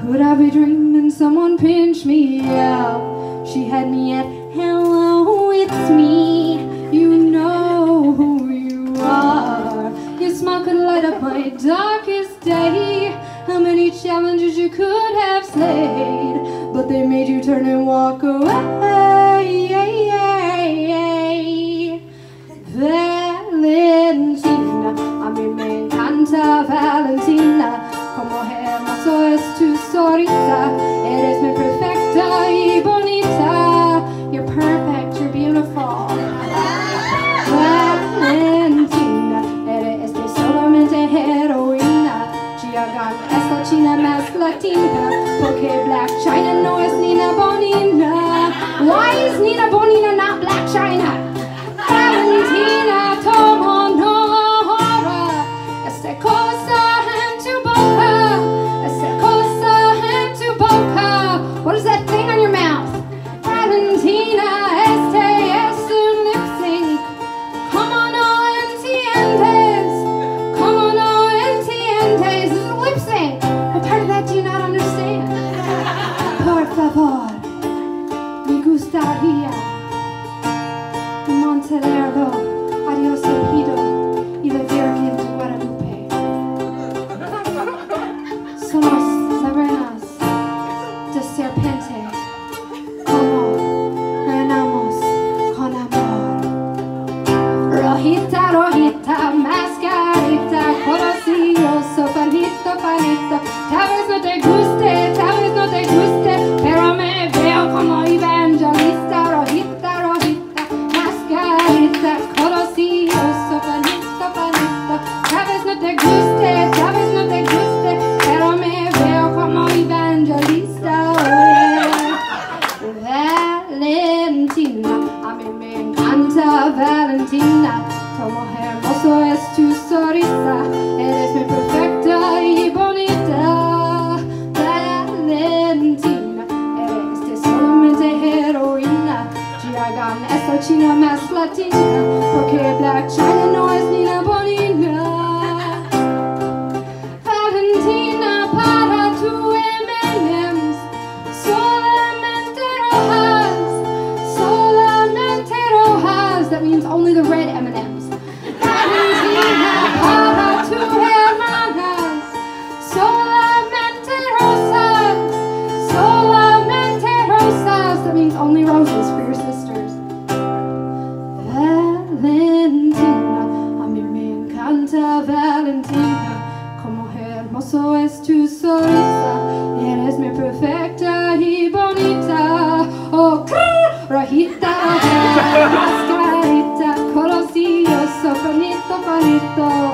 Could I be dreaming someone pinch me out? She had me at hello, it's me. You know who you are. Your smile could light up my darkest day. How many challenges you could have slayed, but they made you turn and walk away. Como hermoso es tu sonrisa, eres mi perfecta y bonita. You're perfect, you're beautiful. Valentina, eres que solamente heroína. Giagan es la china más latina, porque Black China no es Nina Bonina. Why is Nina Bonina not Black gustaría Montelerdo, adiós te pido, y la Virgen de Guadalupe. Somos serenas de serpente, como renamos con amor. Rojita, rojita, mascarita, colorcioso, panito, panito. Tal vez no te Valentina, a me encanta Valentina, como hermoso es tu sonrisa, eres mi perfecta y bonita. Valentina, eres que solamente heroína, Giagan es la china más latina, porque Black China That means only the red M&M's. Valentina, para tu hermanas, solamente rosas, solamente rosas. That means only roses for your sisters. Valentina, a mí me encanta Valentina, como hermoso es tu sonrisa, eres mi perfecta y bonita. Oh, rojita, rojita,